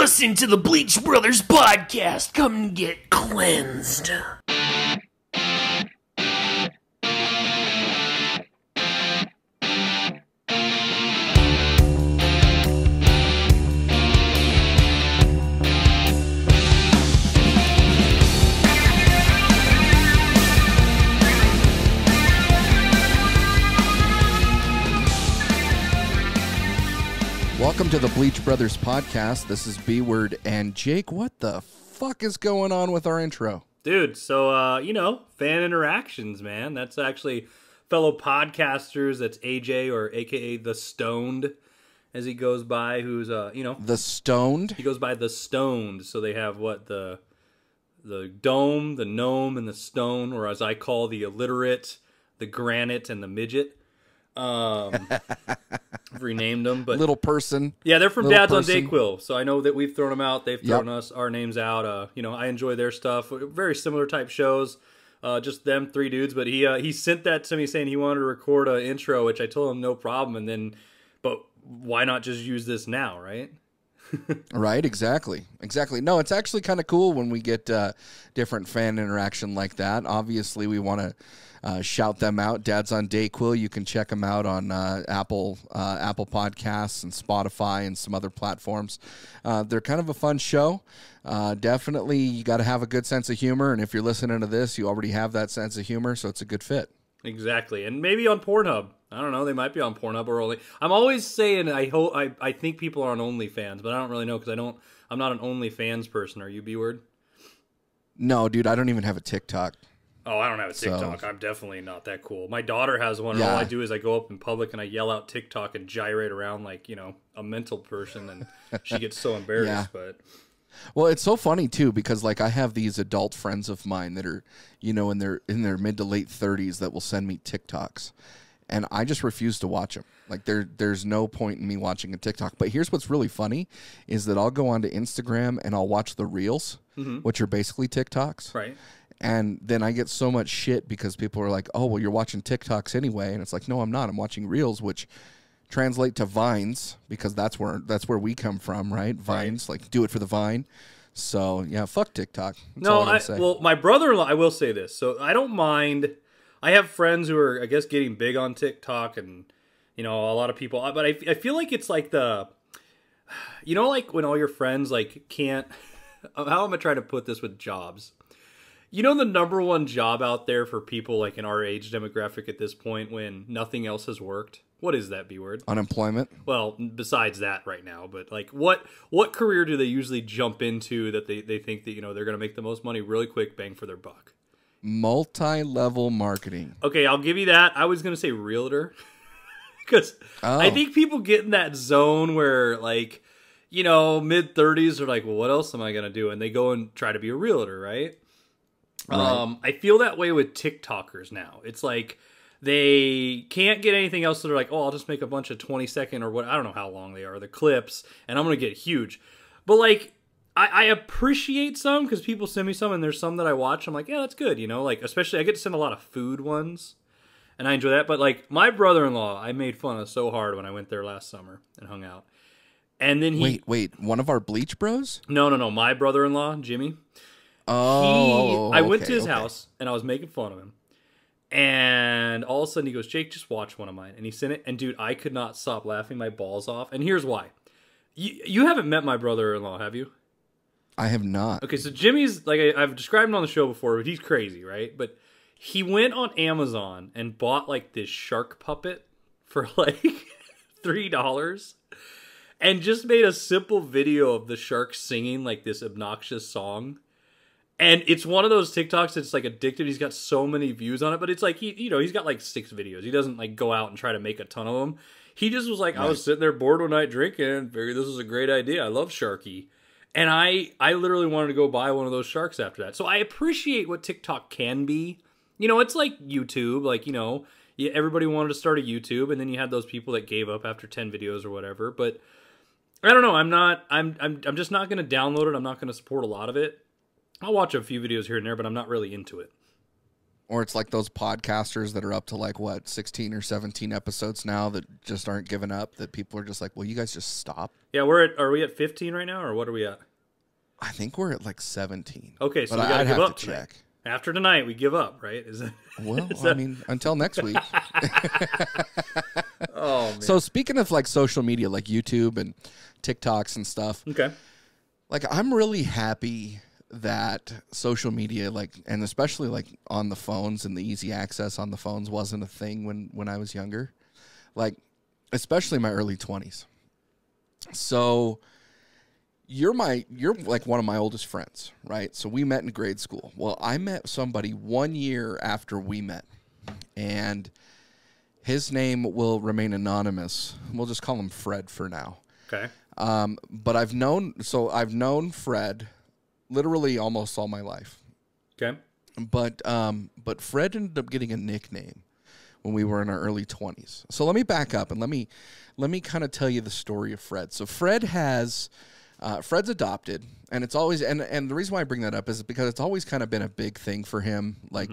listening to the Bleach Brothers podcast. Come get cleansed. The Bleach Brothers podcast. This is B Word and Jake. What the fuck is going on with our intro? Dude, so uh, you know, fan interactions, man. That's actually fellow podcasters. That's AJ or AKA the Stoned, as he goes by. Who's uh, you know, The Stoned. he goes by the Stoned. So they have what the the dome, the gnome, and the stone, or as I call the illiterate, the granite, and the midget. Um, I've renamed them, but Little person. yeah, they're from Dads person. on Dayquill, so I know that we've thrown them out. They've Yep. thrown us our names out. Uh, you know, I enjoy their stuff. Very similar type shows. Uh, just them three dudes. But he uh, he sent that to me saying he wanted to record an intro, which I told him no problem. And then, but why not just use this now, right? Right, exactly. Exactly. No, it's actually kind of cool when we get uh, different fan interaction like that. Obviously, we want to uh, shout them out. Dad's on Dayquill. You can check them out on uh, Apple uh, Apple Podcasts and Spotify and some other platforms. Uh, they're kind of a fun show. Uh, definitely, you got to have a good sense of humor. And if you're listening to this, you already have that sense of humor, so it's a good fit. Exactly, and maybe on Pornhub. I don't know. They might be on Pornhub or only. I'm always saying I hope I I think people are on OnlyFans, but I don't really know because I don't. I'm not an OnlyFans person. Are you, B word? No, dude, I don't even have a TikTok. Oh, I don't have a So- TikTok. I'm definitely not that cool. My daughter has one, and all I do is I go up in public and I yell out TikTok and gyrate around like you know a mental person, and she gets so embarrassed. Yeah. But Well, it's so funny too because like I have these adult friends of mine that are, you know, in their in their mid to late 30s that will send me TikToks. And I just refuse to watch them. Like there there's no point in me watching a TikTok. But here's what's really funny is that I'll go onto Instagram and I'll watch the Reels, mm-hmm. which are basically TikToks. right, And then I get so much shit because people are like, "Oh, well you're watching TikToks anyway." And it's like, "No, I'm not. I'm watching Reels, which translate to vines because that's where that's where we come from, right? Vines, like do it for the vine. So yeah, fuck TikTok. That's no, I I, well, my brother-in-law. I will say this. So I don't mind. I have friends who are, I guess, getting big on TikTok, and you know, a lot of people. But I, I feel like it's like the, you know, like when all your friends like can't. How am I trying to put this with jobs? You know, the number one job out there for people like in our age demographic at this point, when nothing else has worked. What is that B word? Unemployment. Well, besides that, right now, but like, what what career do they usually jump into that they, they think that you know they're going to make the most money really quick, bang for their buck? Multi-level marketing. Okay, I'll give you that. I was going to say realtor because I Oh. think people get in that zone where like you know mid thirties are like, well, what else am I going to do? And they go and try to be a realtor, right? Um, I feel that way with TikTokers now. It's like they can't get anything else. So they're like, oh, I'll just make a bunch of 20 second or what, I don't know how long they are, the clips, and I'm going to get huge. But like, I, I appreciate some because people send me some, and there's some that I watch. I'm like, yeah, that's good. You know, like, especially I get to send a lot of food ones, and I enjoy that. But like, my brother in law, I made fun of so hard when I went there last summer and hung out. And then he, Wait, wait. One of our bleach bros? no, no, no, my brother in law, Jimmy, Oh, he, oh, oh, I went okay, to his okay. house and I was making fun of him. And all of a sudden he goes, Jake, just watch one of mine. And he sent it. And dude, I could not stop laughing my balls off. And here's why. You, you haven't met my brother in law, have you? I have not. Okay, so Jimmy's, like I, I've described him on the show before, but he's crazy, right? But he went on Amazon and bought like this shark puppet for like $3 and just made a simple video of the shark singing like this obnoxious song. And it's one of those TikToks that's like addicted. He's got so many views on it, but it's like he, you know, he's got like six videos. He doesn't like go out and try to make a ton of them. He just was like, I was sitting there bored one night drinking, and figured this was a great idea. I love Sharky, and I, I literally wanted to go buy one of those sharks after that. So I appreciate what TikTok can be. You know, it's like YouTube. Like you know, everybody wanted to start a YouTube, and then you had those people that gave up after ten videos or whatever. But I don't know. I'm not. I'm. I'm. I'm just not going to download it. I'm not going to support a lot of it. I'll watch a few videos here and there, but I'm not really into it. Or it's like those podcasters that are up to like what 16 or 17 episodes now that just aren't giving up that people are just like well you guys just stop Yeah, we're at. Are we at 15 right now, or what are we at? i think we're at like 17 Okay, so but we gotta i'd give have up to tonight. check After tonight, we give up, right? Is it? well i mean until next week Oh man. so speaking of like social media like youtube and tiktoks and stuff okay. like i'm really happy that social media like and especially like on the phones and the easy access on the phones wasn't a thing when when i was younger. Like especially my early 20s so you're my you're like one of my oldest friends right? So we met in grade school. Well i met somebody one year after we met. And his name will remain anonymous. We'll just call him fred for now. Okay. um, but I've known so I've known Fred literally almost all my life. Okay. But um, but Fred ended up getting a nickname when we were in our early twenties. So let me back up and let me let me kind of tell you the story of Fred. So Fred has uh, Fred's adopted, and it's always and and the reason why I bring that up is because it's always kind of been a big thing for him. Like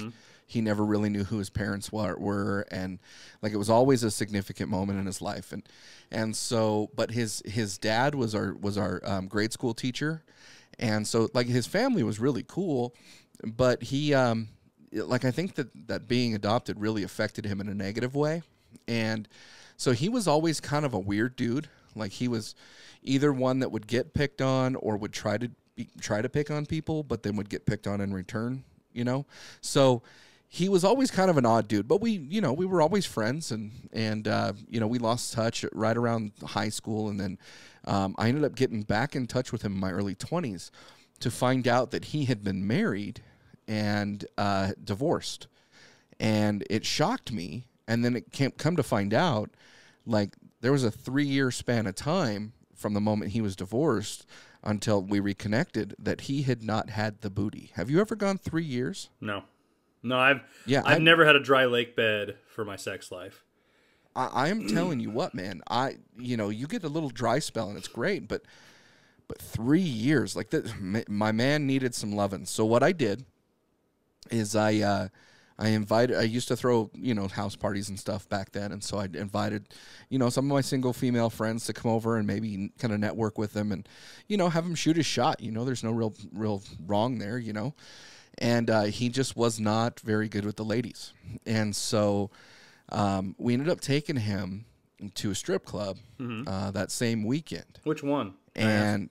he never really knew who his parents were, were, and like it was always a significant moment in his life. And and so, but his his dad was our was our um, grade school teacher, and so like his family was really cool, but he um like I think that that being adopted really affected him in a negative way, and so he was always kind of a weird dude. Like he was either one that would get picked on or would try to be, try to pick on people, but then would get picked on in return. You know, so he was always kind of an odd dude. But we, you know, we were always friends, and and uh, you know we lost touch right around high school, and then um, I ended up getting back in touch with him in my early twenties to find out that he had been married and uh, divorced and it shocked me and then it came come to find out like there was a three year span of time from the moment he was divorced until we reconnected that he had not had the booty have you ever gone three years No. No, I've Yeah, I've I'm- never had a dry lake bed for my sex life. I, I am telling you what man i you know you get a little dry spell and it's great but but three years like that my man needed some loving so what i did is i uh I invited. I used to throw, you know, house parties and stuff back then, and so I invited, you know, some of my single female friends to come over and maybe kind of network with them, and you know, have him shoot a shot. You know, there's no real, real wrong there. You know, and uh, he just was not very good with the ladies, and so um, we ended up taking him to a strip club uh, that same weekend Which one? and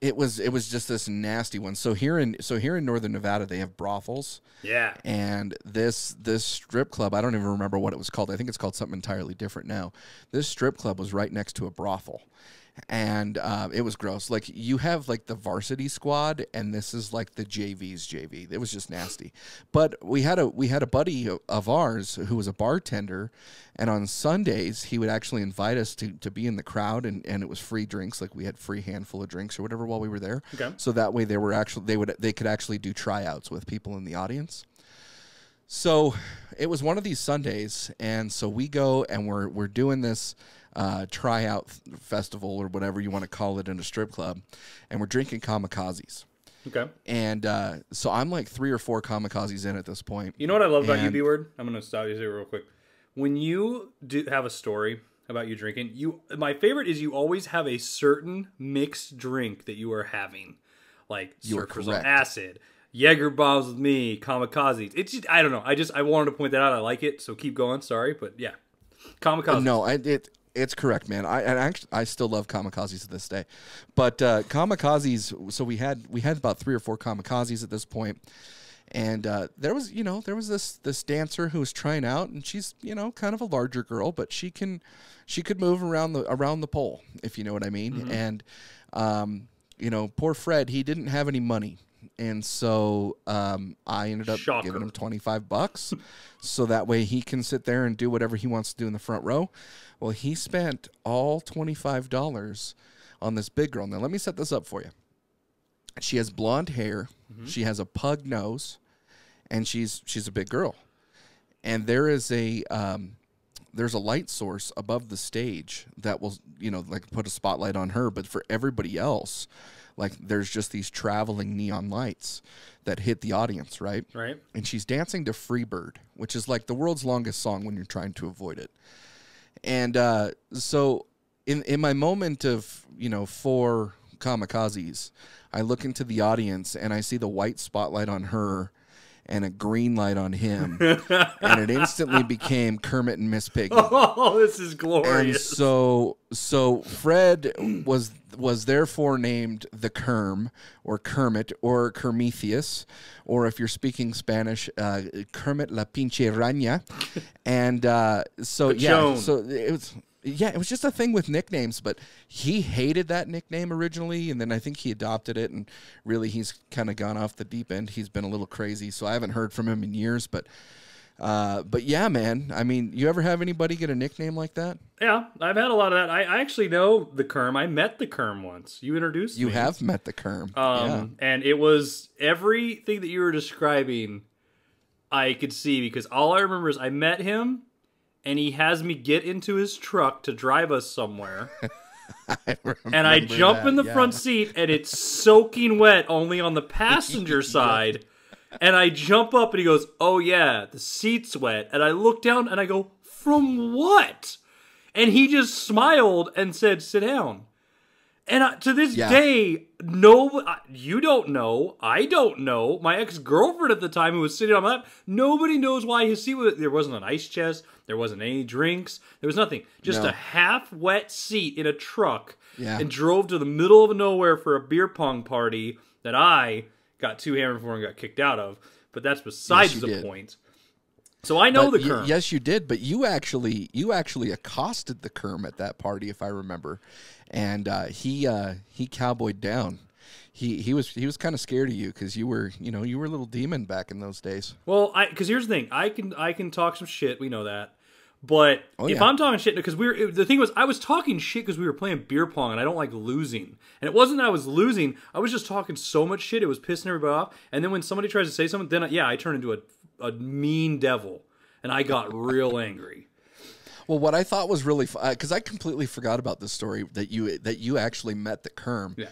it was it was just this nasty one. So here in so here in northern Nevada they have brothels Yeah. and this this strip club I don't even remember what it was called. I think it's called something entirely different now. This strip club was right next to a brothel. And uh, it was gross. Like you have like the varsity squad, and this is like the JV's JV. It was just nasty. But we had a we had a buddy of ours who was a bartender, and on Sundays he would actually invite us to, to be in the crowd, and, and it was free drinks. Like we had free handful of drinks or whatever while we were there. Okay. So that way they were actually they would they could actually do tryouts with people in the audience. So it was one of these Sundays, and so we go and we're we're doing this uh, tryout festival or whatever you want to call it in a strip club, and we're drinking kamikazes. Okay. And uh, so I'm like three or four kamikazes in at this point. You know what I love about you, B word? I'm gonna stop you here real quick. When you do have a story about you drinking, you my favorite is you always have a certain mixed drink that you are having, like You Surfers on acid, Jaeger bombs with me, kamikazes. It's just I don't know. I just I wanted to point that out. I like it, so keep going. Sorry, but yeah, kamikaze. No, I, it it's correct, man. I and actually I still love kamikazes to this day, but uh, kamikazes. So we had we had about three or four kamikazes at this point, and uh, there was you know there was this this dancer who was trying out, and she's you know kind of a larger girl, but she can she could move around the around the pole if you know what I mean. And um, you know, poor Fred, he didn't have any money. And so um, I ended up Shocker. giving him 25 bucks so that way he can sit there and do whatever he wants to do in the front row. Well, he spent all $25 on this big girl. Now, let me set this up for you. She has blonde hair, she has a pug nose, and she's she's a big girl. And there is a um, there's a light source above the stage that will you know like put a spotlight on her, but for everybody else, like there's just these traveling neon lights that hit the audience, right? Right. And she's dancing to Freebird, which is like the world's longest song when you're trying to avoid it. And uh, so in in my moment of, you know, four kamikazes, I look into the audience and I see the white spotlight on her and a green light on him. and it instantly became Kermit and Miss Piggy. Oh, this is glorious! And so so Fred was was therefore named the Kerm or Kermit or Kermethius, or if you're speaking Spanish, uh, Kermit la pinche raña. And uh, so yeah, Joan. so it was yeah, it was just a thing with nicknames, but he hated that nickname originally, and then I think he adopted it, and really he's kind of gone off the deep end. He's been a little crazy, so I haven't heard from him in years, but. Uh, but yeah, man. I mean, you ever have anybody get a nickname like that? yeah, I've had a lot of that. I, I actually know the Kerm. I met the Kerm once. You introduced You me. have met the Kerm. Um, and it was everything that you were describing. I could see because all I remember is I met him, and he has me get into his truck to drive us somewhere. yeah. and I jump that, in the yeah. front seat, and it's soaking wet only on the passenger side. And I jump up, and he goes, "Oh yeah, the seat's wet." And I look down, and I go, "From what?" And he just smiled and said, "Sit down." And I, to this Yeah. day, no, you don't know. I don't know. My ex girlfriend at the time, who was sitting on my lap, nobody knows why his seat was. There wasn't an ice chest. There wasn't any drinks. There was nothing. Just No. a half wet seat in a truck. Yeah. And drove to the middle of nowhere for a beer pong party that I got too hammered for and got kicked out of. But that's besides you the did. point. So I know But the y- Kerm. yes, you did. But you actually, you actually accosted the Kerm at that party, if I remember, and uh, he uh, he cowboyed down. He he was he was kind of scared of you because you were you know you were a little demon back in those days. Well, I because here's the thing, I can I can talk some shit. We know that, but Oh, if yeah. I'm talking shit, because we were the thing was I was talking shit because we were playing beer pong, and I don't like losing. And it wasn't that I was losing; I was just talking so much shit, it was pissing everybody off. And then when somebody tries to say something, then I, yeah, I turn into a a mean devil, and I got real angry. Well, what I thought was really because I completely forgot about this story that you that you actually met the Kerm. Yeah.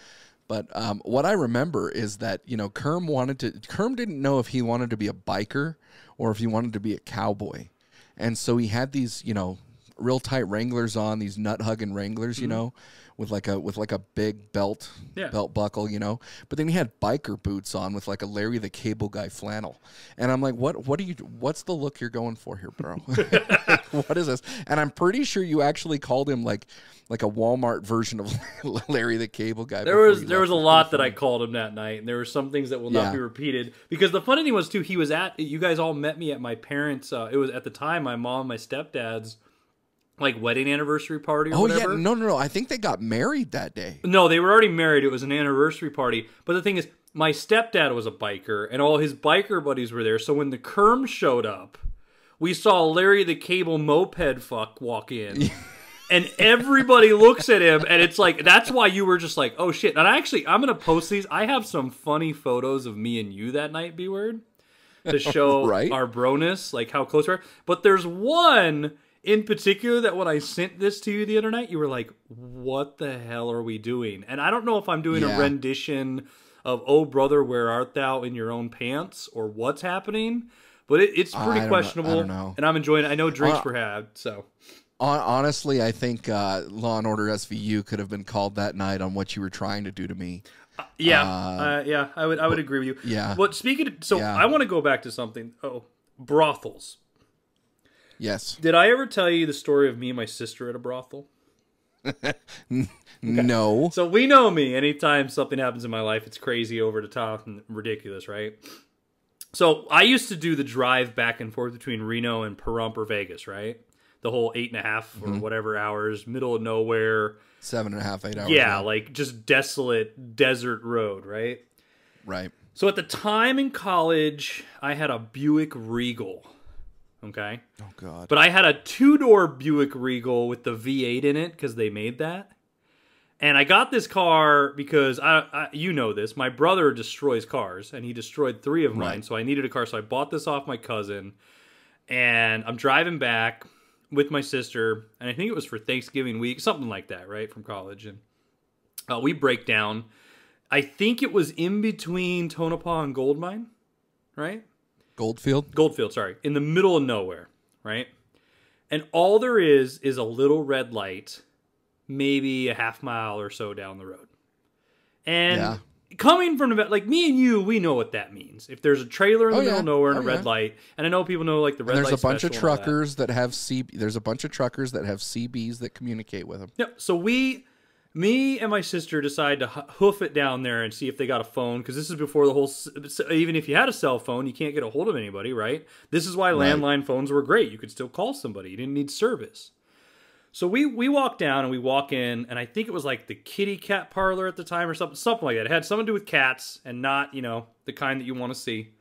But um, what I remember is that you know Kerm wanted to. Kerm didn't know if he wanted to be a biker or if he wanted to be a cowboy, and so he had these you know real tight Wranglers on, these nut hugging Wranglers, you know, with like a with like a big belt Yeah. belt buckle, you know. But then he had biker boots on with like a Larry the Cable Guy flannel, and I'm like, what what are you? What's the look you're going for here, bro? what is this? And I'm pretty sure you actually called him like like a Walmart version of Larry the Cable Guy. There was there was a lot that I called him that night, and there were some things that will not Yeah. be repeated. Because the funny thing was too, he was at you guys all met me at my parents. Uh, it was at the time my mom, my stepdad's like wedding anniversary party or Oh whatever. yeah, no, no, no. I think they got married that day. No, they were already married. It was an anniversary party. But the thing is, my stepdad was a biker, and all his biker buddies were there. So when the Kerm showed up, we saw Larry the Cable moped fuck walk in. And everybody looks at him, and it's like that's why you were just like, "Oh shit!" And I actually, I'm gonna post these. I have some funny photos of me and you that night, B word, to show Right. our broness, like how close we are. But there's one in particular that when I sent this to you the other night, you were like, "What the hell are we doing?" And I don't know if I'm doing Yeah. a rendition of "Oh brother, where art thou in your own pants?" or what's happening. But it, it's I pretty I questionable, don't know. and I'm enjoying it. I know drinks Uh, were had, so Honestly, I think uh, Law and Order SVU could have been called that night on what you were trying to do to me. Yeah, uh, yeah, I would I would agree with you. yeah. But speaking, of, so Yeah. I want to go back to something. Oh, brothels. Yes. Did I ever tell you the story of me and my sister at a brothel? No. So we know me. Anytime something happens in my life, it's crazy, over the top, and ridiculous, right? So I used to do the drive back and forth between Reno and Pahrump or Vegas, right? The whole eight and a half or mm-hmm. whatever hours, middle of nowhere. Seven and a half, eight hours. Yeah, like just desolate desert road, right? Right. So at the time in college, I had a Buick Regal. Okay. Oh God. But I had a two door Buick Regal with the V8 in it because they made that. And I got this car because I, I, you know this. My brother destroys cars, and he destroyed three of mine. Right. So I needed a car, so I bought this off my cousin. And I'm driving back with my sister, and I think it was for Thanksgiving week, something like that, right, from college. And uh, we break down. I think it was in between Tonopah and Goldmine, right? Goldfield. Goldfield, sorry, in the middle of nowhere, right? And all there is is a little red light, maybe a half mile or so down the road. And Yeah. coming from the like me and you, we know what that means. If there's a trailer in the Oh, middle yeah. of nowhere and Oh, a red yeah. light, and I know people know like the red And there's light a bunch of all that. truckers that. have C. There's a bunch of truckers that have CBs that communicate with them. Yep. So we, me and my sister decide to hoof it down there and see if they got a phone because this is before the whole. Even if you had a cell phone, you can't get a hold of anybody, right? This is why landline phones were great. You could still call somebody. You didn't need service. So we we walk down and we walk in, and I think it was like the kitty cat parlor at the time or something, something like that. It had something to do with cats and not you know the kind that you want to see.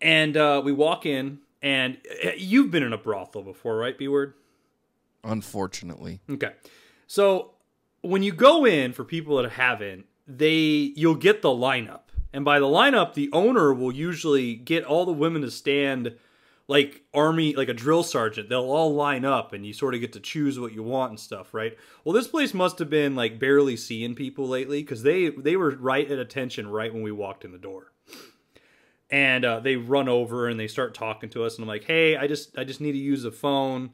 And uh, we walk in, and uh, you've been in a brothel before, right? B word. Unfortunately, Okay. So when you go in for people that haven't, they you'll get the lineup. And by the lineup, the owner will usually get all the women to stand like army like a drill sergeant. They'll all line up and you sort of get to choose what you want and stuff, right? Well, this place must have been like barely seeing people lately cuz they they were right at attention right when we walked in the door and uh, they run over and they start talking to us and i'm like hey i just i just need to use the phone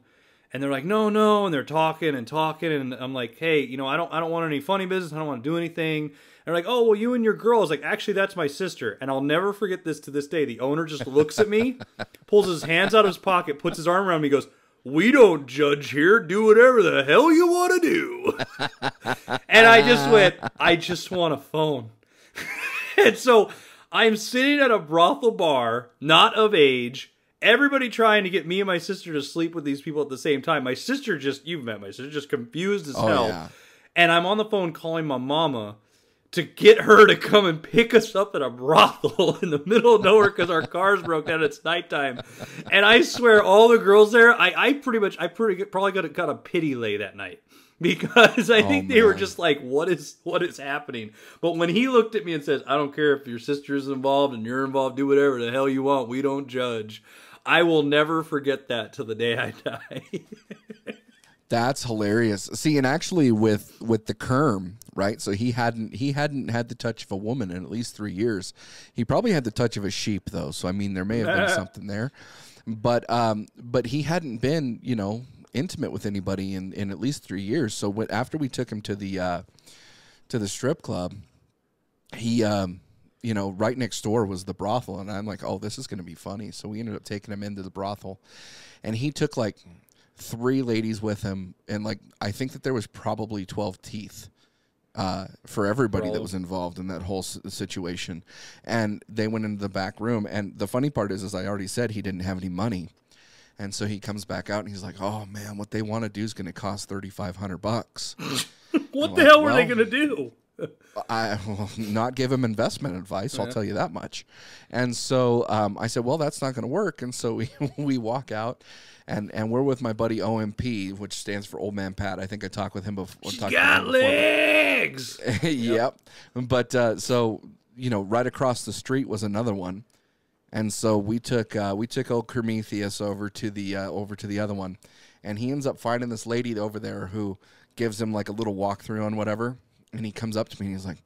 and they're like no no and they're talking and talking and i'm like hey you know i don't i don't want any funny business i don't want to do anything. And they're like oh well you and your girl I was like actually that's my sister and i'll never forget this to this day. The owner just looks at me pulls his hands out of his pocket puts his arm around me goes we don't judge here. Do whatever the hell you want to do. And i just went i just want a phone. And so I'm sitting at a brothel bar, not of age. Everybody trying to get me and my sister to sleep with these people at the same time. My sister just, you've met my sister, just confused as Oh, hell. yeah. And I'm on the phone calling my mama to get her to come and pick us up at a brothel in the middle of nowhere because our cars broke down. It's nighttime, and I swear, all the girls there, I, I pretty much, I pretty probably got a, got a pity lay that night because I oh, think they were just like, "What is what is happening?" But when he looked at me and says, "I don't care if your sister is involved and you're involved, do whatever the hell you want. We don't judge." I will never forget that till the day I die. That's hilarious. See, and actually with with the Kerm, right? So he hadn't he hadn't had the touch of a woman in at least three years. He probably had the touch of a sheep though. So I mean, there may have been something there, but um, but he hadn't been you know intimate with anybody in in at least three years. So when, after we took him to the uh, to the strip club, he um you know right next door was the brothel and i'm like oh this is going to be funny. So we ended up taking him into the brothel and he took like three ladies with him and like i think that there was probably 12 teeth uh, for everybody that was involved in that whole s- situation and they went into the back room and the funny part is as i already said he didn't have any money and so he comes back out and he's like oh man what they want to do is going to cost 3500 bucks. What the like, hell were they going to do? I will not give him investment advice. I'll tell you that much. And so um, I said, well, that's not going to work. And so we we walk out, and and we're with my buddy OMP, which stands for Old Man Pat. I think I talked with him before. him Got before, legs. but- yep. But uh, so you know, right across the street was another one. And so we took uh, we took old Prometheus over to the uh, over to the other one, and he ends up finding this lady over there who gives him like a little walkthrough on whatever, and he comes up to me and he's like,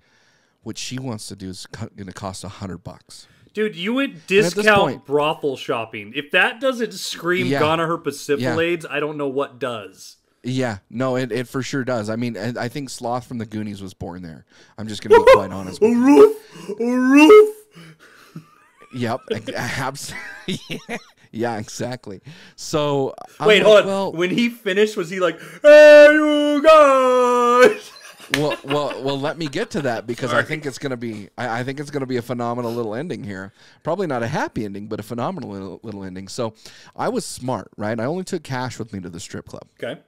"What she wants to do is co- going to cost a hundred bucks." Dude, you this discount point- brothel shopping. If that doesn't scream Yeah. Gonorrhea Pacifilades, I don't know what does. Yeah, no, it, it for sure does. I mean, I think Sloth from the Goonies was born there. I'm just going to be quite honest. A With you. roof, a roof. Yep, absolutely. yeah, exactly. So I'm Wait, like, hold on. Well, when he finished, was he like, "Hey, you guys"? Well, well, well. Let me get to that because I think it's gonna be. I, I think it's gonna be a phenomenal little ending here. Probably not a happy ending, but a phenomenal little, little ending. So, I was smart, right? I only took cash with me to the strip club, Okay.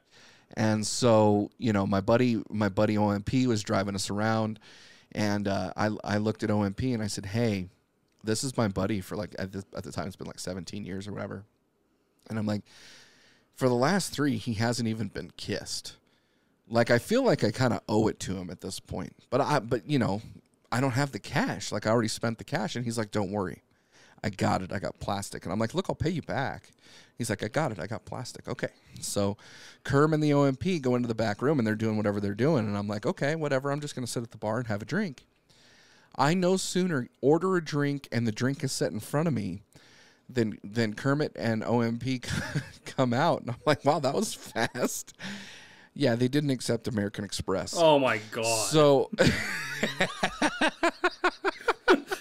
and so you know, my buddy, my buddy OMP was driving us around, and uh, I, I looked at OMP and I said, "Hey, this is my buddy for like at the, at the time it's been like 17 years or whatever," and I'm like, for the last three, he hasn't even been kissed like I feel like I kind of owe it to him at this point. But I but you know, I don't have the cash. Like I already spent the cash and he's like, "Don't worry. I got it. I got plastic." And I'm like, "Look, I'll pay you back." He's like, "I got it. I got plastic." Okay. So Kerm and the OMP go into the back room and they're doing whatever they're doing and I'm like, "Okay, whatever. I'm just going to sit at the bar and have a drink." I no sooner order a drink and the drink is set in front of me than than Kermit and OMP come out, and I'm like, wow, that was fast. Yeah, they didn't accept American Express. Oh my god, So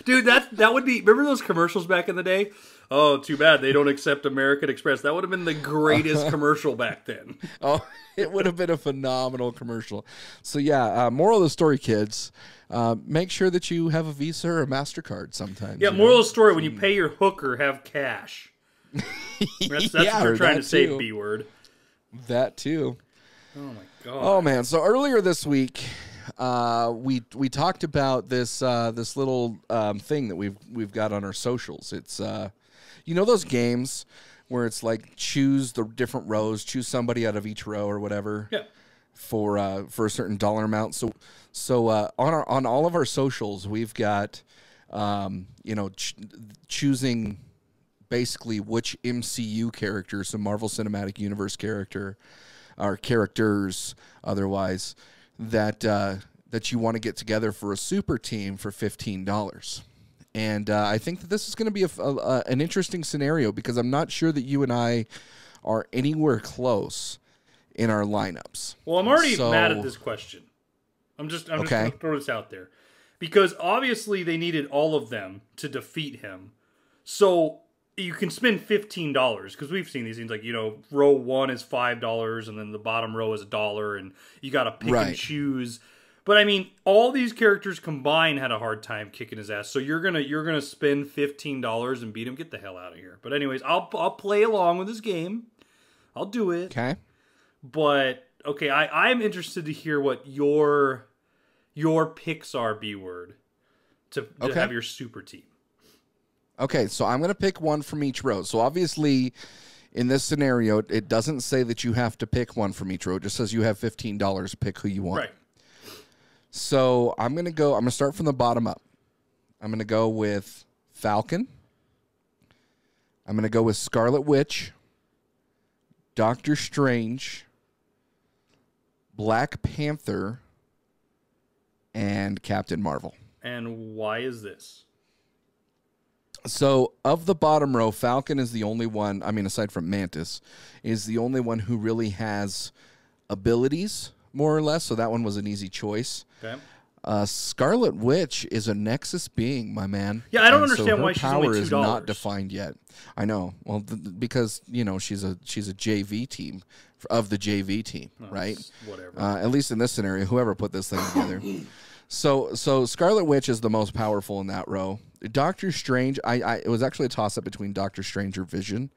dude, that that would be. Remember those commercials back in the day? Oh, too bad they don't accept American Express. That would have been the greatest commercial back then. Oh, it would have been a phenomenal commercial. So yeah, uh, moral of the story, kids, uh, make sure that you have a Visa or a Mastercard sometimes. Yeah, moral of the story: when you pay your hooker, have cash. That's, that's Yeah, what they're trying to say. B word. that too. Oh my god. Oh man! So earlier this week, uh, we we talked about this uh, this little um, thing that we've we've got on our socials. It's uh, you know those games where it's like choose the different rows, choose somebody out of each row or whatever. Yeah. for uh, for a certain dollar amount. So so uh, on our on all of our socials, we've got um, you know ch- choosing basically which MCU character, some Marvel Cinematic Universe character, or characters otherwise that uh, that you want to get together for a super team for fifteen dollars. And uh, I think that this is going to be a, a- an interesting scenario because I'm not sure that you and I are anywhere close in our lineups. Well, I'm already So- mad at this question. I'm just I'm just Okay. gonna throw this out there. Because obviously they needed all of them to defeat him. So you can spend fifteen dollars because we've seen these things like you know row one is five dollars and then the bottom row is a dollar and you got to pick and choose. But I mean, all these characters combined had a hard time kicking his ass. So you're gonna you're gonna spend fifteen dollars and beat him. Get the hell out of here. But anyways, I'll I'll play along with this game. I'll do it Okay. but okay i i'm interested to hear what your your picks are b word to, to Okay. have your super team Okay, so I'm going to pick one from each row. So obviously, in this scenario, it doesn't say that you have to pick one from each row. It just says you have fifteen dollars to pick who you want. right So I'm going to go. I'm going to start from the bottom up. I'm going to go with Falcon. I'm going to go with Scarlet Witch, Doctor Strange, Black Panther, and Captain Marvel. and why is this So of the bottom row, Falcon is the only one. I mean, aside from Mantis, is the only one who really has abilities, more or less. So that one was an easy choice. okay Uh, Scarlet Witch is a Nexus being, my man. Yeah, I don't And understand her why she's power is not defined yet. I know. Well, th- th- because you know she's a she's a JV team of the JV team, right? Whatever Uh, at least in this scenario, whoever put this thing together. So, so Scarlet Witch is the most powerful in that row. Doctor Strange, I, I it was actually a toss up between Doctor Strange or Vision,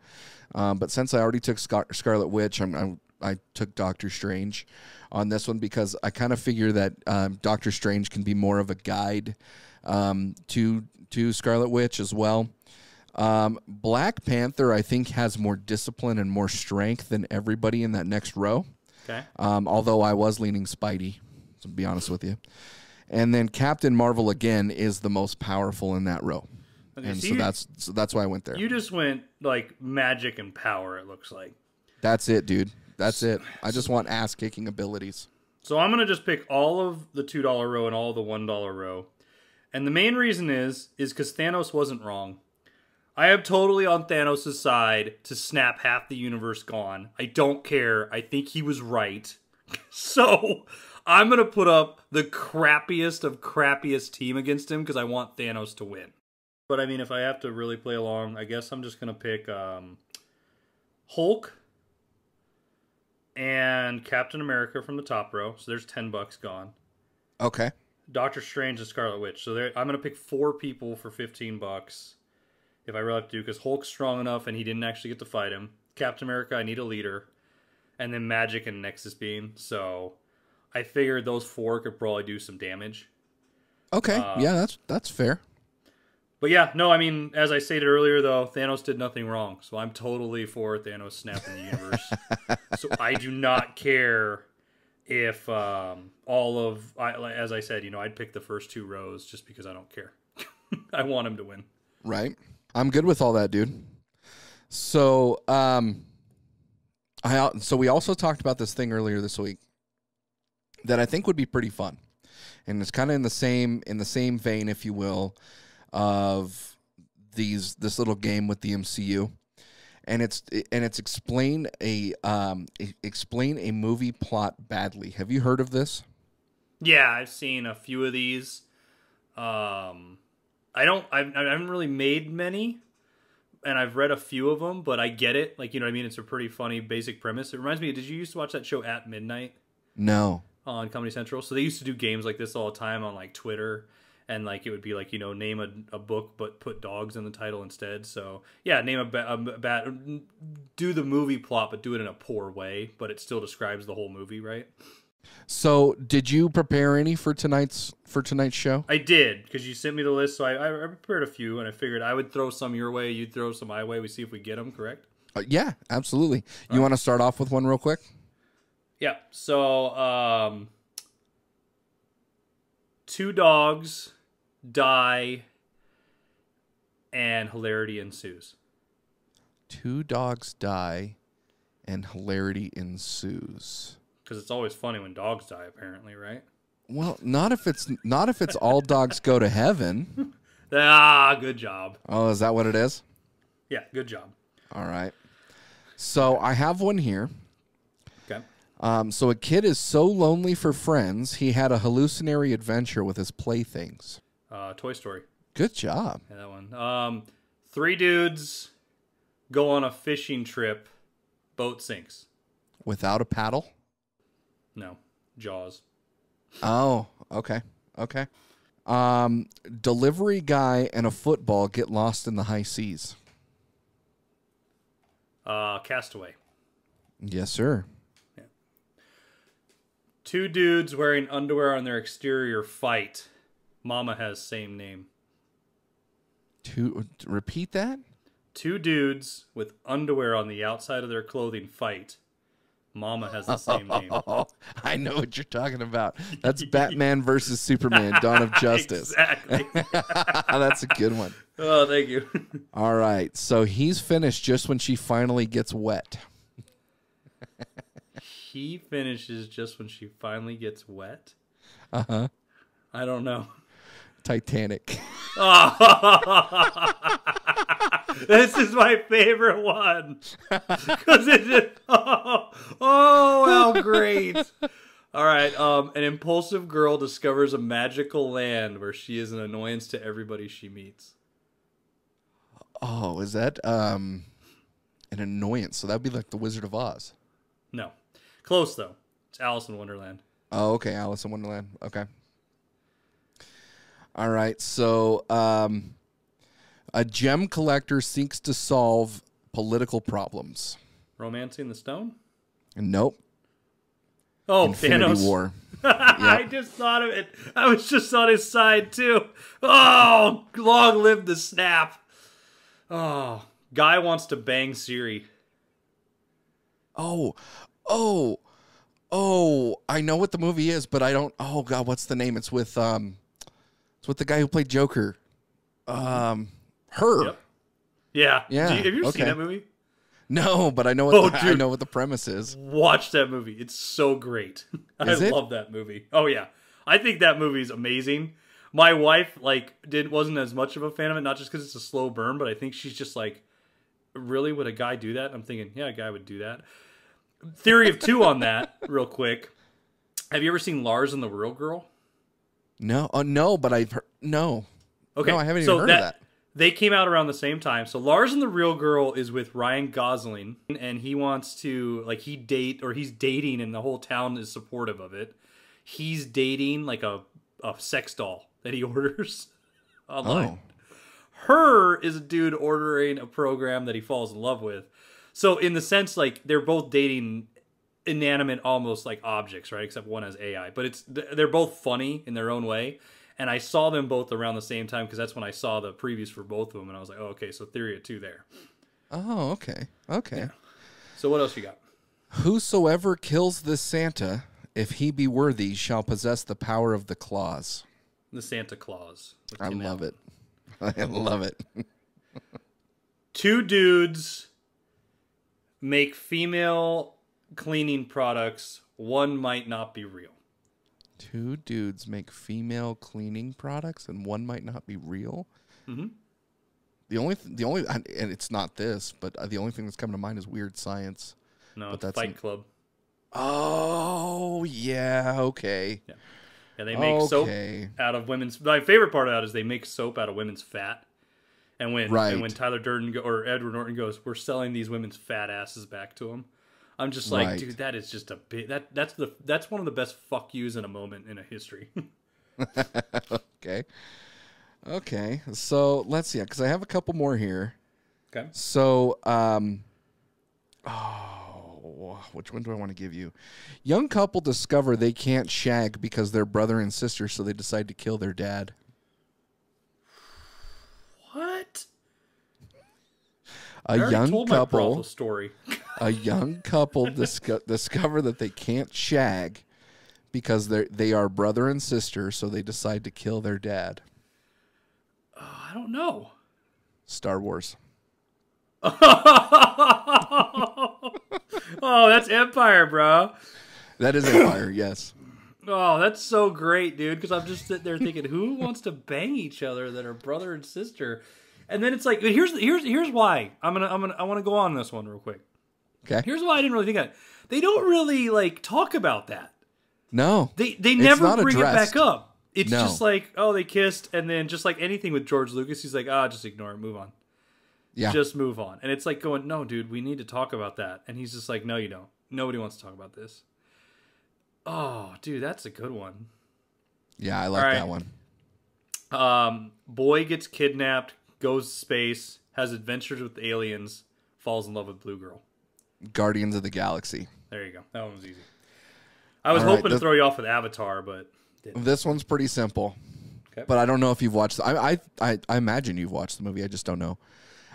um, but since I already took Scar- Scarlet Witch, I'm, I'm I took Doctor Strange on this one because I kind of figure that um, Doctor Strange can be more of a guide um, to to Scarlet Witch as well. Um, Black Panther, I think, has more discipline and more strength than everybody in that next row. okay Um, although I was leaning Spidey, to be honest with you. And then Captain Marvel again is the most powerful in that row, Okay, and so so you- that's so that's why I went there. you just went like magic and power it looks like That's it, dude. That's it. I just want ass kicking abilities. So I'm gonna just pick all of the two dollar row and all the one dollar row, and the main reason is is because Thanos wasn't wrong. I am totally on Thanos' side to snap half the universe gone. I don't care. I think he was right. So I'm gonna put up the crappiest of crappiest team against him because I want Thanos to win. But I mean, if I have to really play along, I guess I'm just gonna pick um, Hulk and Captain America from the top row. So there's ten bucks gone. Okay. Doctor Strange and Scarlet Witch. So there, I'm gonna pick four people for fifteen bucks. If I really have to, because Hulk's strong enough and he didn't actually get to fight him. Captain America, I need a leader, and then Magic and Nexus Being. So I figured those four could probably do some damage. Okay. Uh, yeah, that's that's fair. But yeah, no, I mean, as I stated earlier, though, Thanos did nothing wrong. So I'm totally for Thanos snapping the universe. so I do not care if um, all of, I, as I said, you know, I'd pick the first two rows just because I don't care. I want him to win. Right. I'm good with all that, dude. So, um, I so we also talked about this thing earlier this week that I think would be pretty fun, and it's kind of in the same in the same vein, if you will, of these this little game with the MCU, and it's and it's explain a um explain a movie plot badly. Have you heard of this? Yeah, I've seen a few of these. Um, I don't. I've, I haven't really made many, and I've read a few of them, but I get it. Like you know what I mean. It's a pretty funny basic premise. It reminds me. Did you used to watch that show At Midnight No. On Comedy Central? So they used to do games like this all the time on like Twitter. And like it would be like you know name a, a book but put dogs in the title instead. So yeah, name a, ba- a bat. Do the movie plot but do it in a poor way, but it still describes the whole movie, right? So, did you prepare any for tonight's for tonight's show? I did because you sent me the list, so I, I prepared a few, and I figured I would throw some your way, you'd throw some my way. We see if we get them correct. Uh, yeah, absolutely. You want to start off with one real quick? Yeah. So, um, two dogs die, and hilarity ensues. Two dogs die, and hilarity ensues. Because it's always funny when dogs die, apparently, right? Well, not if it's not if it's all dogs go to heaven. Ah, good job. Oh, is that what it is? Yeah, good job. All right. So I have one here. Um, so a kid is so lonely for friends, he had a hallucinatory adventure with his playthings. Uh, Toy Story. Good job. Yeah, that one. Um, three dudes go on a fishing trip. Boat sinks. Without a paddle? No. Jaws. Oh, okay. Okay. Um, delivery guy and a football get lost in the high seas. Uh, Castaway. Yes, sir. Two dudes wearing underwear on their exterior fight. Mama has same name. Two. Uh, repeat that. Two dudes with underwear on the outside of their clothing fight. Mama has the same name. Oh, I know what you're talking about. That's Batman versus Superman: Dawn of Justice. Exactly. That's a good one. oh, thank you. All right, so he's finished just when she finally gets wet. He finishes just when she finally gets wet. Uh huh. I don't know. Titanic. This is my favorite one because it just oh, oh how great. All right, um, an impulsive girl discovers a magical land where she is an annoyance to everybody she meets. Oh, is that um an annoyance? So that'd be like the Wizard of Oz. No, close though. It's Alice in Wonderland. Oh, okay, Alice in Wonderland. Okay. All right, so um, a gem collector seeks to solve political problems. Romancing the Stone. Nope. Oh, Infinity Thanos. War. I just thought of it. I was just on his side too. Oh, long live the snap. Oh, guy wants to bang Siri. Oh, oh, oh! I know what the movie is, but I don't. Oh God, what's the name? It's with um, it's with the guy who played Joker. Um, her. Yep. Yeah. Yeah, you- have you ever okay. seen that movie? No, but I know what Oh, the, I know what the premise is. Watch that movie. It's so great. I it? love that movie. Oh yeah. I think that movie's amazing. My wife like did wasn't as much of a fan of it, not just because it's a slow burn, but I think she's just like, really, would a guy do that? I'm thinking, yeah, a guy would do that. Theory of two on that, real quick. Have you ever seen Lars and the Real Girl? No, oh no, but I've heard no. Okay, No, I haven't so even heard of that. They came out around the same time. So Lars and the Real Girl is with Ryan Gosling, and he wants to like he date or he's dating, and the whole town is supportive of it. He's dating like a a sex doll that he orders online. Oh, Her is a dude ordering a program that he falls in love with. So in the sense like they're both dating inanimate almost like objects, right? Except one has AI. But it's they're both funny in their own way. And I saw them both around the same time because that's when I saw the previews for both of them, and I was like, oh, okay, so theory of two there. oh, okay, okay. So what else you got? Whosoever kills this Santa, if he be worthy, shall possess the power of the claws. The Santa Clause. I love Allen. it. I love it. Two dudes make female cleaning products. One might not be real. Two dudes make female cleaning products, and one might not be real. Mhm. The only, th- the only, and it's not this, but uh, the only thing that's coming to mind is weird science. No, But it's that's Fight an- Club. Oh yeah, okay, Yeah, they make soap out of women's. My favorite part of that is they make soap out of women's fat. And when Right. and when Tyler Durden go, or Edward Norton goes, we're selling these women's fat asses back to him. I'm just like, Right. dude, that is just a bit. That that's the that's one of the best fuck yous in a moment in a history. Okay. Okay. So let's see, because I have a couple more here. okay. So, um, oh, which one do I want to give you? Young couple discover they can't shag because they're brother and sister, so they decide to kill their dad. What? A young couple, story. a young couple disco- discover that they can't shag because they they are brother and sister, so they decide to kill their dad. Uh, I don't know. Star Wars. oh, that's Empire, bro. That is Empire, yes. Oh, that's so great, dude. Because I'm just sitting there thinking, who wants to bang each other that are brother and sister? And then it's like, here's here's here's why. I'm gonna I'm gonna I want to go on this one real quick. Okay. Here's why I didn't really think of it. They don't really like talk about that. No. They they never bring addressed. it back up. It's No. just like, oh, they kissed, and then just like anything with George Lucas, he's like, ah, just ignore it, move on, Yeah. just move on. And it's like going, no, dude, we need to talk about that. And he's just like, no, you don't. Nobody wants to talk about this. Oh, dude, that's a good one. yeah, I like right. that one. Um, boy gets kidnapped, goes to space, has adventures with aliens, falls in love with blue girl. Guardians of the Galaxy. There you go. That one was easy. I was All right, hoping to this- throw you off with Avatar, but didn't. This one's pretty simple. Okay. But I don't know if you've watched. I I I, I imagine you've watched the movie. I just don't know.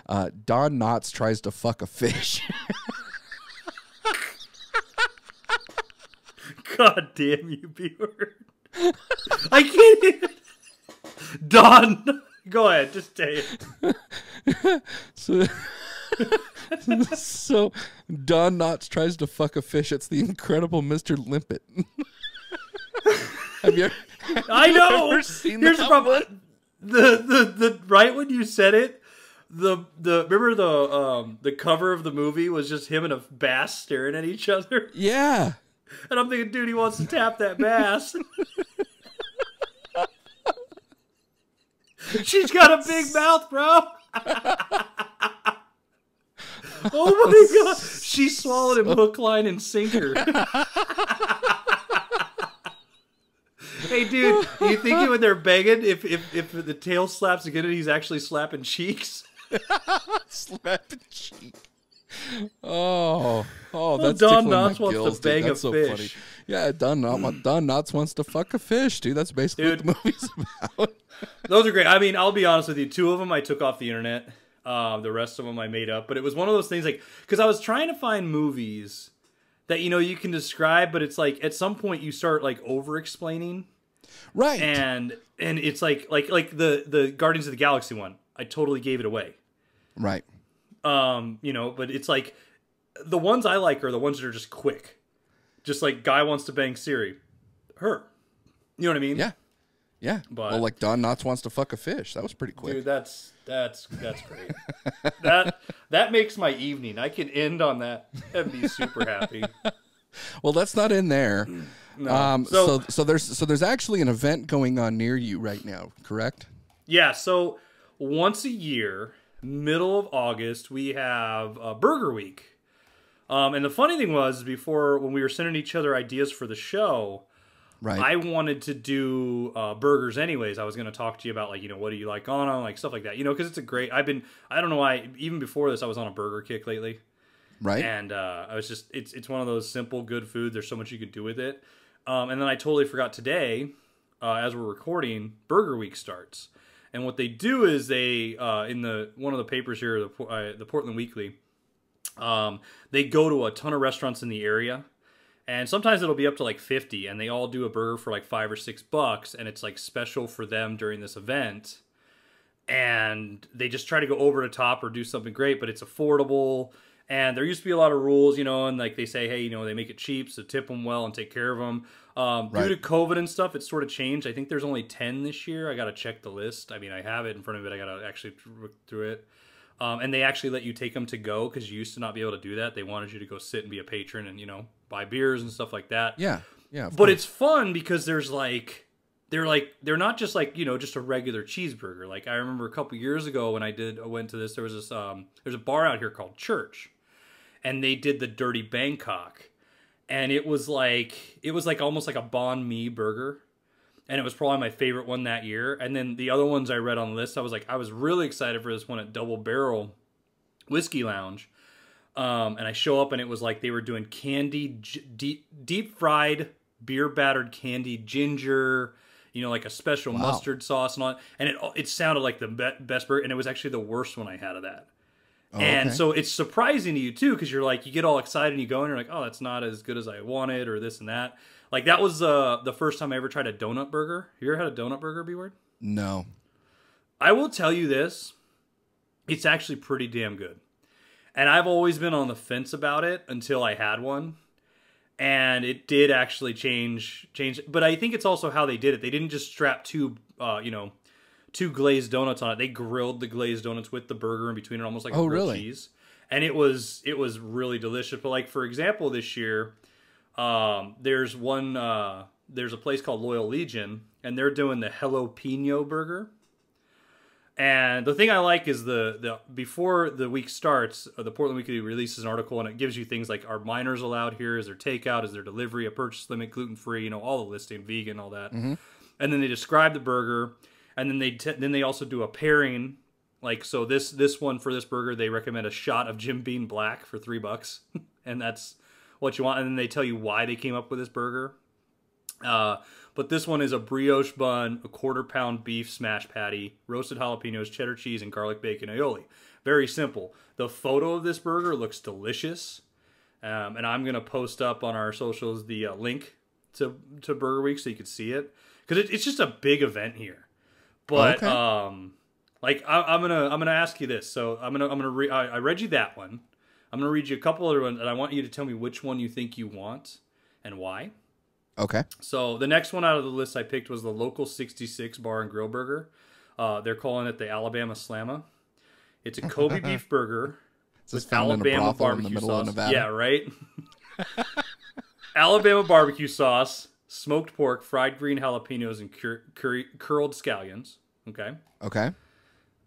Uh, Don Knotts tries to fuck a fish. God damn you, Bjorn. I can't even. Don, go ahead, just say it. so, so Don Knotts tries to fuck a fish. It's the incredible Mr. Limpet. Have you ever, I know. ever seen Here's the problem. The, the the right when you said it, the the remember the um the cover of the movie was just him and a bass staring at each other, yeah. and I'm thinking, dude, he wants to tap that bass. She's got a big mouth, bro. oh my god, she swallowed him hook, line, and sinker. hey, dude, you think when they're begging, if if if the tail slaps again, and he's actually slapping cheeks? Slapping cheek. Oh, oh, that's Don tickling my Knotts wants to gills, dude. bang a That's so fish. funny. Yeah, Don Knotts, Don Knotts wants to fuck a fish, dude. That's basically Dude. what the movie's about. Those are great. I mean, I'll be honest with you. Two of them I took off the internet. Uh, the rest of them I made up. But it was one of those things like because I was trying to find movies that you know you can describe, but it's like at some point you start like over explaining, Right. and and it's like like like the the Guardians of the Galaxy one. I totally gave it away. right. Um, you know, but it's like the ones I like are the ones that are just quick, just like guy wants to bang Siri, her. You know what I mean? Yeah. Yeah. But- well, like Don Knotts wants to fuck a fish. That was pretty quick. Dude, that's that's that's great. that that makes my evening. I can end on that and be super happy. Well, that's not in there. No. Um, so, so, so there's so there's actually an event going on near you right now, correct? yeah, so once a year, middle of August, we have uh, Burger Week. Um, and the funny thing was, before when we were sending each other ideas for the show, Right. I wanted to do uh, burgers anyways. I was going to talk to you about like you know what do you like on like stuff like that. You know, because it's a great. I've been I don't know why even before this I was on a burger kick lately. right. and uh, I was just it's it's one of those simple good food. There's so much you could do with it. Um, and then I totally forgot today, uh, as we're recording, Burger Week starts. And what they do is they uh, in the one of the papers here, the uh, the Portland Weekly, um, they go to a ton of restaurants in the area. And sometimes it'll be up to like 50, and they all do a burger for like five or six bucks, and it's like special for them during this event and they just try to go over the top or do something great, but it's affordable. And there used to be a lot of rules, you know, and like they say, hey, you know, they make it cheap, so tip them well and take care of them. Um, Right. Due to COVID and stuff, it's sort of changed. I think there's only 10 this year. I got to check the list. I mean, I have it in front of it. I got to actually look through it. Um, and they actually let you take them to go because you used to not be able to do that. They wanted you to go sit and be a patron and, you know, buy beers and stuff like that Yeah, yeah. but course. it's fun because there's like they're like they're not just like you know just a regular cheeseburger. Like i remember a couple years ago when i did i went to this there was this um there's a bar out here called church and they did the dirty bangkok and it was like it was like almost like a banh mi burger and it was probably my favorite one that year. And then the other ones i read on the list i was like i was really excited for this one at double barrel whiskey lounge um, and I show up and it was like they were doing candy, deep, deep fried, beer battered candied ginger, you know, like a special Wow. mustard sauce and all. And it it sounded like the be- best burger, and it was actually the worst one I had of that. Oh, and okay. so it's surprising to you too, because you're like you get all excited and you go and you're like, oh, that's not as good as I wanted, or this and that. Like that was uh, the first time I ever tried a donut burger. You ever had a donut burger? B word. no. I will tell you this. It's actually pretty damn good. And I've always been on the fence about it until I had one. And it did actually change change but I think it's also how they did it. They didn't just strap two uh, you know, two glazed donuts on it. They grilled the glazed donuts with the burger in between it almost like Oh, really? cheese. And it was it was really delicious. But like for example, this year, um, there's one uh there's a place called Loyal Legion, and they're doing the Hello Pino burger. And the thing I like is the the before the week starts, uh, the Portland Weekly releases an article and it gives you things like are minors allowed here? Is there takeout? Is there delivery? A purchase limit? Gluten free? You know all the listing, vegan, all that. And then they describe the burger, and then they t- then they also do a pairing. Like so, this this one for this burger, they recommend a shot of Jim Beam Black for three bucks, and that's what you want. And then they tell you why they came up with this burger. Uh, but this one is a brioche bun, a quarter pound beef smash patty, roasted jalapenos, cheddar cheese, and garlic bacon aioli. Very simple. The photo of this burger looks delicious, um, and I'm gonna post up on our socials the uh, link to to Burger Week so you can see it because it, it's just a big event here. But Okay. um, like I, I'm gonna I'm gonna ask you this. So I'm gonna I'm gonna re- I, I read you that one. I'm gonna read you a couple other ones, and I want you to tell me which one you think you want and why. Okay. So the next one out of the list I picked was the local 66 Bar and Grill Burger. Uh, they're calling it the Alabama Slamma. It's a Kobe beef burger with found in a Alabama barbecue the middle sauce. Yeah, right. Alabama barbecue sauce, smoked pork, fried green jalapenos, and cur- curry, curled scallions. Okay. Okay.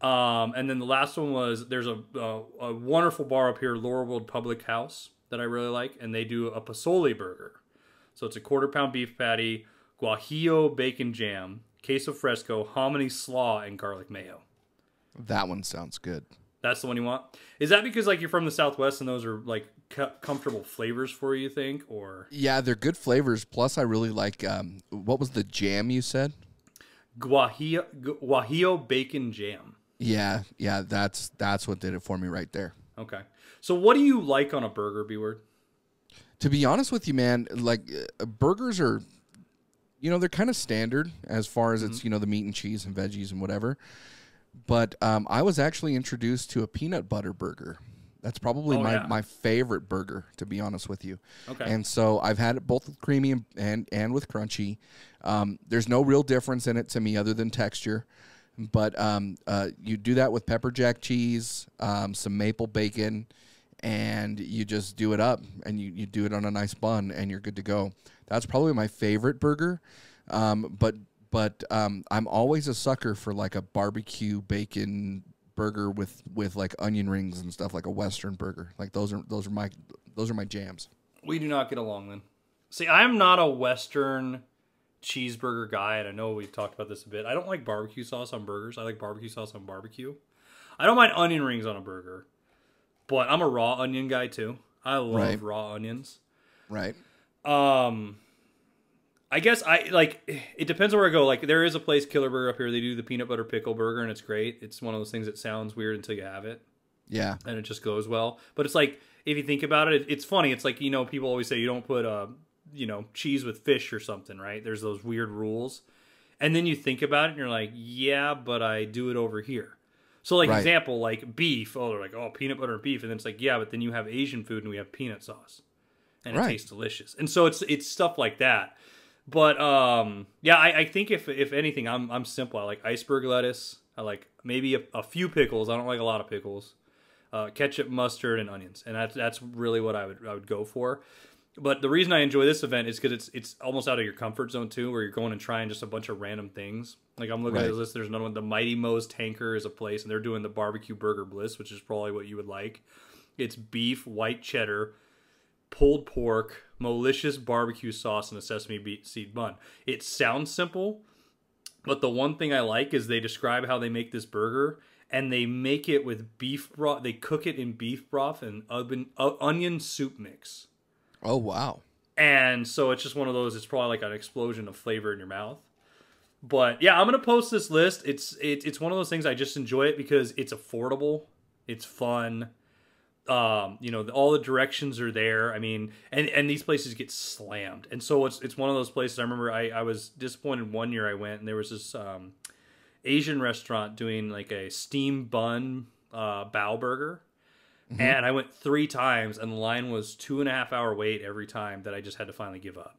Um, and then the last one was there's a, a a wonderful bar up here, Laurelwood Public House, that I really like, and they do a posole burger. So it's a quarter pound beef patty, guajillo bacon jam, queso fresco, hominy slaw, and garlic mayo. That one sounds good. That's the one you want. Is that because like you're from the Southwest and those are like co- comfortable flavors for you? You think or Yeah, they're good flavors. Plus, I really like um, what was the jam you said? guajillo guajillo bacon jam? Yeah, yeah, that's that's what did it for me right there. Okay. So what do you like on a burger? B word. To be honest with you, man, like uh, burgers are, you know, they're kind of standard as far as it's you know the meat and cheese and veggies and whatever. But um, I was actually introduced to a peanut butter burger. That's probably Oh, my, yeah. my favorite burger, to be honest with you. Okay. And so I've had it both with creamy and and, and with crunchy. Um, there's no real difference in it to me other than texture. But um, uh, you do that with pepper jack cheese, um, some maple bacon, and you just do it up and you, you do it on a nice bun and you're good to go. That's probably my favorite burger. Um, but but um, I'm always a sucker for like a barbecue bacon burger with with like onion rings and stuff like a western burger. Like those are those are my those are my jams. We do not get along then. See, I'm not a Western cheeseburger guy, and I know we've talked about this a bit. I don't like barbecue sauce on burgers. I like barbecue sauce on barbecue. I don't mind onion rings on a burger, but I'm a raw onion guy too. I love Right. raw onions. Right. Um, I guess I like. It depends on where I go. Like there is a place, Killer Burger up here. They do the peanut butter pickle burger, and it's great. It's one of those things that sounds weird until you have it Yeah. and it just goes well. But it's like if you think about it, it's funny. It's like you know people always say you don't put uh you know cheese with fish or something, right? There's those weird rules, and then you think about it and you're like, yeah, but I do it over here. So, like Right. example, like beef. Oh, they're like, oh, peanut butter and beef, and then it's like, yeah, but then you have Asian food and we have peanut sauce, and it tastes delicious. And so it's it's stuff like that. But um, yeah, I, I think if if anything, I'm I'm simple. I like iceberg lettuce. I like maybe a, a few pickles. I don't like a lot of pickles. Uh, ketchup, mustard, and onions, and that's that's really what I would I would go for. But the reason I enjoy this event is because it's it's almost out of your comfort zone too, where you're going and trying just a bunch of random things. Like I'm looking at Right. this list. There's another one. The Mighty Mo's Tanker is a place, and they're doing the barbecue burger bliss, which is probably what you would like. It's beef, white cheddar, pulled pork, malicious barbecue sauce, and a sesame seed bun. It sounds simple, but the one thing I like is they describe how they make this burger, and they make it with beef broth. They cook it in beef broth and onion, uh, onion soup mix. Oh wow. And so it's just one of those. It's probably like an explosion of flavor in your mouth. But yeah, I'm gonna post this list. It's it, it's one of those things I just enjoy it because it's affordable, it's fun. Um, you know, all the directions are there. I mean, and and these places get slammed, and so it's it's one of those places. I remember I I was disappointed one year I went and there was this um, Asian restaurant doing like a steam bun uh, bao burger. And I went three times, and the line was two and a half hour wait every time that I just had to finally give up.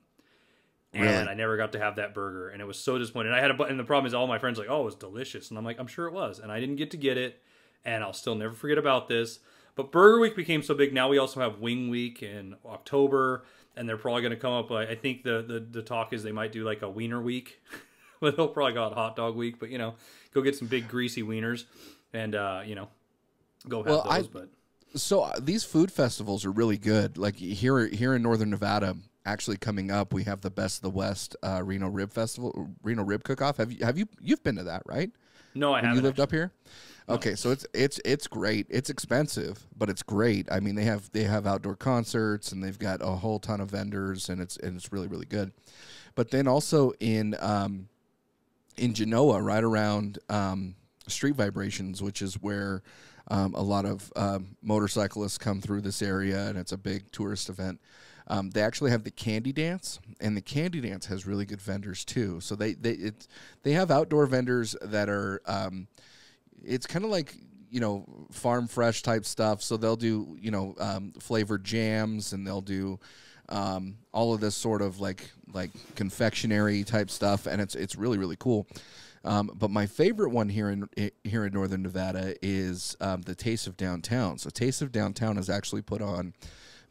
And Really? I never got to have that burger, and it was so disappointing. I had a, and the problem is all my friends like, oh, it was delicious, and I'm like, I'm sure it was, and I didn't get to get it, and I'll still never forget about this. But Burger Week became so big. Now we also have Wing Week in October, and they're probably going to come up. I I think the, the the talk is they might do like a Wiener Week, but they'll probably call it Hot Dog Week. But you know, go get some big greasy wieners, and uh, you know, go have Well, those. I- but So uh, these food festivals are really good. Like here, here in Northern Nevada, actually coming up, we have the Best of the West uh, Reno Rib Festival, Reno Rib Cook Off. Have you have you you've been to that, right? no, I When haven't. you lived up here? Okay, so it's it's it's great. It's expensive, but it's great. I mean, they have they have outdoor concerts and they've got a whole ton of vendors, and it's and it's really really good. But then also in um, in Genoa, right around um, Street Vibrations, which is where um, a lot of um, motorcyclists come through this area, and it's a big tourist event. Um, they actually have the candy dance, and the candy dance has really good vendors too. So they they it's they have outdoor vendors that are. Um, it's kind of like you know farm fresh type stuff. So they'll do you know um, flavored jams, and they'll do all of this sort of like like confectionery type stuff, and it's it's really really cool. Um, but my favorite one here in here in Northern Nevada is um, the Taste of Downtown. So Taste of Downtown is actually put on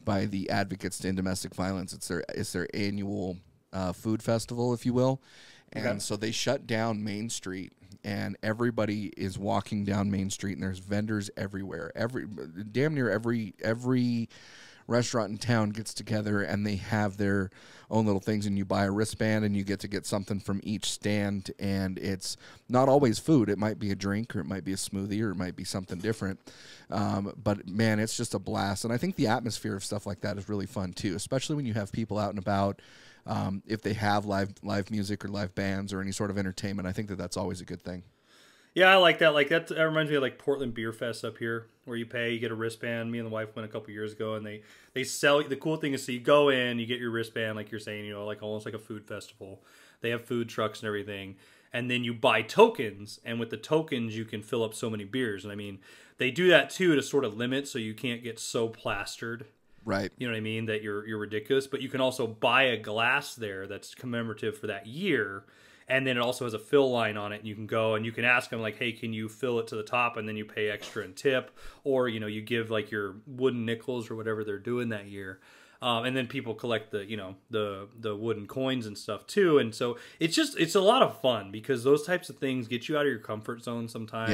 by the Advocates to End Domestic Violence. It's their it's their annual uh, food festival, if you will. And so they shut down Main Street, and everybody is walking down Main Street, and there's vendors everywhere. Every damn near every every restaurant in town gets together, and they have their own little things. And you buy a wristband, and you get to get something from each stand. And it's not always food; it might be a drink, or it might be a smoothie, or it might be something different. Um, but man, it's just a blast, and I think the atmosphere of stuff like that is really fun too, especially when you have people out and about. Um, if they have live live music or live bands or any sort of entertainment, I think that that's always a good thing. Yeah, I like that. Like that, that reminds me of like Portland Beer Fest up here, where you pay, you get a wristband. Me and the wife went a couple years ago, and they they sell. The cool thing is, so you go in, you get your wristband, like you're saying, you know, like almost like a food festival. They have food trucks and everything, and then you buy tokens, and with the tokens, you can fill up so many beers. And I mean, they do that too to sort of limit so you can't get so plastered Right. you know what I mean, that you're you're ridiculous. But you can also buy a glass there that's commemorative for that year, and then it also has a fill line on it. And you can go and you can ask them like, hey, can you fill it to the top, and then you pay extra and tip, or you know you give like your wooden nickels or whatever they're doing that year. Um, and then people collect the you know the the wooden coins and stuff too and so it's just it's a lot of fun because those types of things get you out of your comfort zone sometimes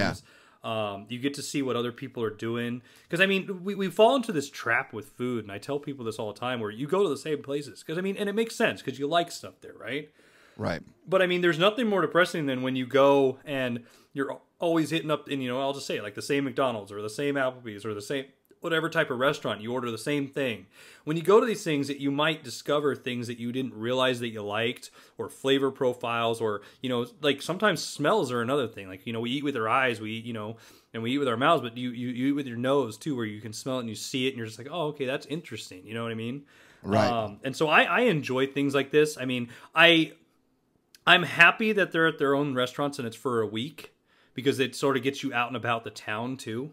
Yeah. um, you get to see what other people are doing. Because, I mean, we, we fall into this trap with food, and I tell people this all the time where you go to the same places. Because, I mean, and it makes sense because you like stuff there, right? Right. But, I mean, there's nothing more depressing than when you go and you're always hitting up, and, you know, I'll just say it, like the same McDonald's or the same Applebee's or the same whatever type of restaurant you order the same thing. When you go to these things that you might discover things that you didn't realize that you liked or flavor profiles or you know like sometimes smells are another thing. Like you know we eat with our eyes we eat you know and we eat with our mouths but you, you, you eat with your nose too where you can smell it and you see it and you're just like oh okay that's interesting. You know what i mean? Right. um, and so I, I enjoy things like this. I mean i i'm happy that they're at their own restaurants and it's for a week because it sort of gets you out and about the town too.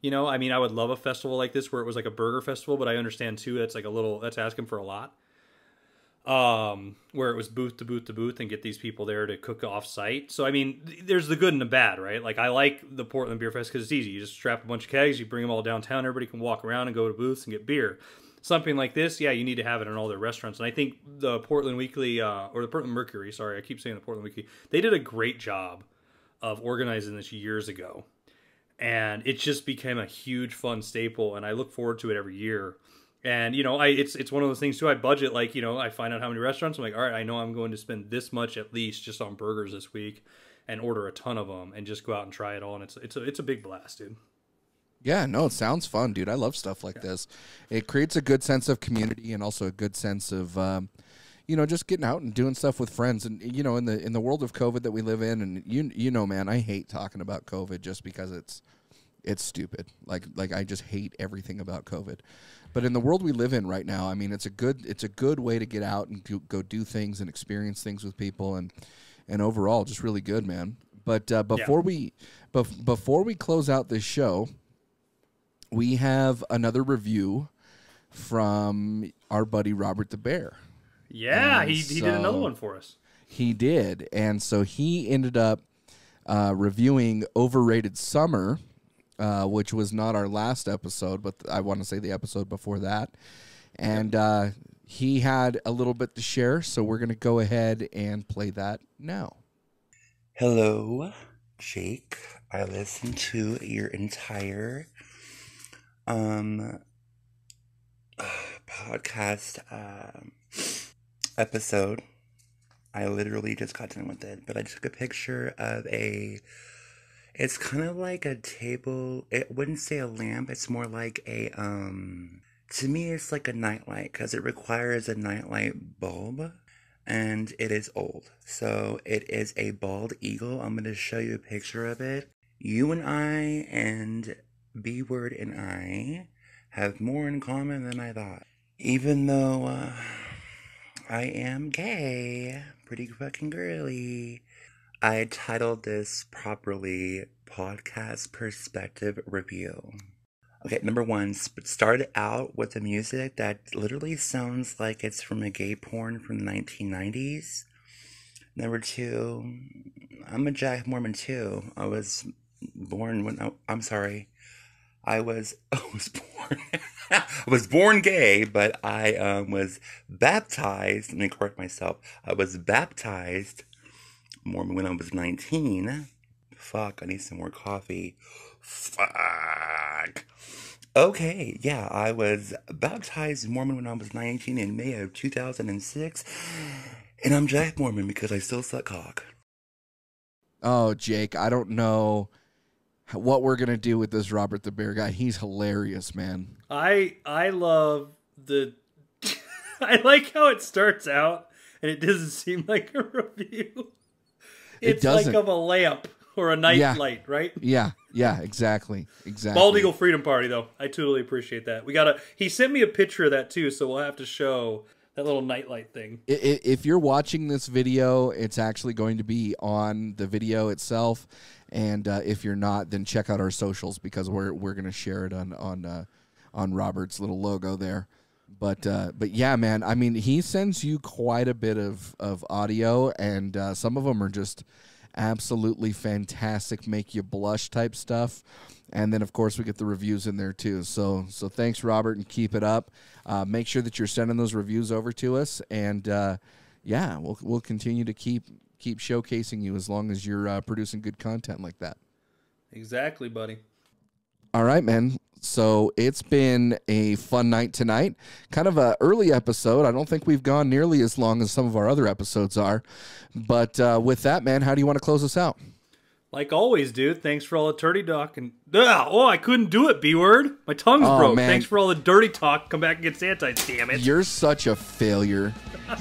You know, I mean, I would love a festival like this where it was like a burger festival, but I understand too that's like a little that's asking for a lot. Um, where it was booth to booth to booth and get these people there to cook off site. So I mean, th- there's the good and the bad, right? Like I like the Portland Beer Fest because it's easy. You just strap a bunch of kegs, you bring them all downtown, everybody can walk around and go to booths and get beer. Something like this, yeah, you need to have it in all their restaurants. And I think the Portland Weekly uh, or the Portland Mercury, sorry, I keep saying the Portland Weekly, they did a great job of organizing this years ago. And it just became a huge fun staple and i look forward to it every year. And you know i it's it's one of those things too i budget like you know i find out how many restaurants i'm like all right i know i'm going to spend this much at least just on burgers this week and order a ton of them and just go out and try it all. And it's it's a, it's a big blast dude Yeah, no, it sounds fun, dude. I love stuff like this. It creates a good sense of community and also a good sense of, um, you know, just getting out and doing stuff with friends. And you know, in the in the world of COVID that we live in, and you you know, man, I hate talking about COVID just because it's it's stupid. Like like I just hate everything about COVID. But in the world we live in right now, I mean, it's a good it's a good way to get out and go, go do things and experience things with people, and and overall, just really good, man. But uh, before we bef- before we close out this show, we have another review from our buddy Robert the Bear. yeah And he, he did another one for us He did, and so he ended up uh, reviewing "Overrated Summer," uh, which was not our last episode, but I want to say the episode before that. And uh, he had a little bit to share, so we're gonna go ahead and play that now. Hello, Jake. I listened to your entire um podcast um episode. I literally just got done with it, but I took a picture of a it's kind of like a table. It wouldn't say a lamp, it's more like a um to me it's like a nightlight cuz it requires a nightlight bulb and it is old. So it is a bald eagle. I'm going to show you a picture of it. You and I and B Word and I have more in common than I thought. Even though uh, I am gay, pretty fucking girly. I titled this properly Podcast Perspective Review. Okay, number one, started out with the music that literally sounds like it's from a gay porn from the 1990s. Number two, I'm a Jack Mormon too. I was born when I, I'm sorry, I was I was born I was born gay, but I um, was baptized. Let me correct myself. I was baptized Mormon when I was 19. Fuck, I need some more coffee. Fuck. Okay, yeah, I was baptized Mormon when I was 19 in May of 2006. And I'm Jack Mormon because I still suck cock. Oh, Jake, I don't know what we're gonna do with this Robert the Bear guy. He's hilarious, man. I I love the I like how it starts out and it doesn't seem like a review. It It's like of a lamp or a night Yeah. light, right? Yeah, yeah, exactly, exactly. Bald Eagle Freedom Party though. I totally appreciate that. We gotta he sent me a picture of that too, so we'll have to show that little nightlight thing. If you're watching this video, it's actually going to be on the video itself, and uh, if you're not, then check out our socials because we're we're gonna share it on on uh, on Robert's little logo there. But uh, but yeah, man, I mean, he sends you quite a bit of of audio, and uh, some of them are just absolutely fantastic, make you blush type stuff. And then of course we get the reviews in there too. So so thanks Robert and keep it up. Uh, make sure that you're sending those reviews over to us, and uh, yeah, we'll we'll continue to keep keep showcasing you as long as you're uh, producing good content like that. Exactly, buddy. All right, man. So it's been a fun night tonight. Kind of a early episode. I don't think we've gone nearly as long as some of our other episodes are. But uh, with that, man, how do you want to close us out? Like always, dude. Thanks for all the dirty talk and ah, oh, I couldn't do it. B word. My tongue's Oh, broke. man. Thanks for all the dirty talk. Come back and get Santa. Damn it. You're such a failure.